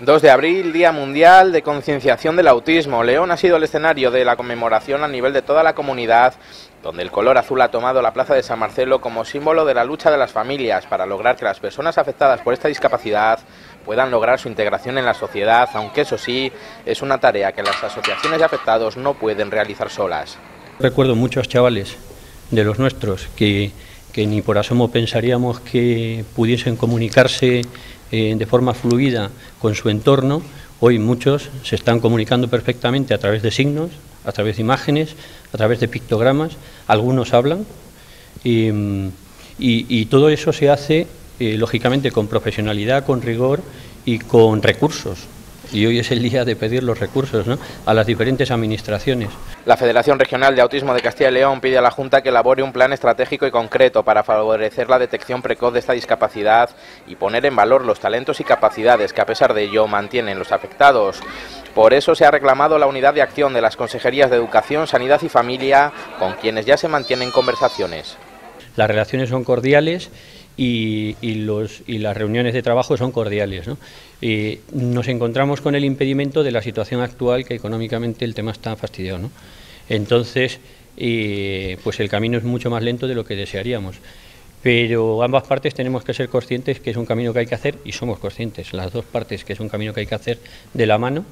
2 de abril, Día Mundial de Concienciación del Autismo. León ha sido el escenario de la conmemoración a nivel de toda la comunidad, donde el color azul ha tomado la plaza de San Marcelo como símbolo de la lucha de las familias para lograr que las personas afectadas por esta discapacidad puedan lograr su integración en la sociedad, aunque eso sí, es una tarea que las asociaciones de afectados no pueden realizar solas. Recuerdo muchos chavales de los nuestros que, que ni por asomo pensaríamos que pudiesen comunicarse eh, de forma fluida con su entorno, hoy muchos se están comunicando perfectamente a través de signos, a través de imágenes, a través de pictogramas, algunos hablan. Y, todo eso se hace eh, lógicamente con profesionalidad, con rigor y con recursos y hoy es el día de pedir los recursos a las diferentes administraciones. La Federación Regional de Autismo de Castilla y León pide a la Junta que elabore un plan estratégico y concreto para favorecer la detección precoz de esta discapacidad y poner en valor los talentos y capacidades que a pesar de ello mantienen los afectados. Por eso se ha reclamado la unidad de acción de las Consejerías de Educación, Sanidad y Familia, con quienes ya se mantienen conversaciones. Las relaciones son cordiales y, los, y las reuniones de trabajo son cordiales. ¿no? Y nos encontramos con el impedimento de la situación actual que económicamente el tema está fastidiado. ¿no? Entonces, pues el camino es mucho más lento de lo que desearíamos. Pero ambas partes tenemos que ser conscientes que es un camino que hay que hacer y somos conscientes, las dos partes, que es un camino que hay que hacer de la mano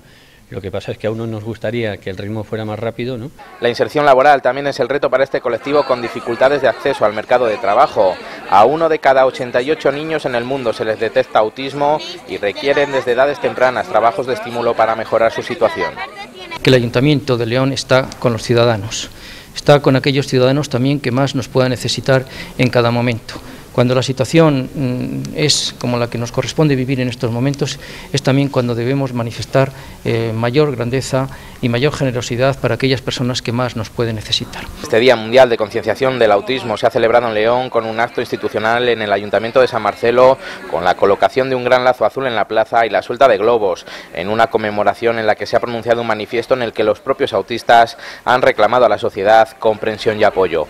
lo que pasa es que a uno nos gustaría que el ritmo fuera más rápido, ¿no? La inserción laboral también es el reto para este colectivo con dificultades de acceso al mercado de trabajo. A uno de cada 88 niños en el mundo se les detecta autismo y requieren desde edades tempranas trabajos de estímulo para mejorar su situación. Que el Ayuntamiento de León está con los ciudadanos, está con aquellos ciudadanos también que más nos pueda necesitar en cada momento. Cuando la situación mm, es como la que nos corresponde vivir en estos momentos, es también cuando debemos manifestar eh, mayor grandeza y mayor generosidad para aquellas personas que más nos pueden necesitar. Este Día Mundial de Concienciación del Autismo se ha celebrado en León con un acto institucional en el Ayuntamiento de San Marcelo, con la colocación de un gran lazo azul en la plaza y la suelta de globos, en una conmemoración en la que se ha pronunciado un manifiesto en el que los propios autistas han reclamado a la sociedad comprensión y apoyo.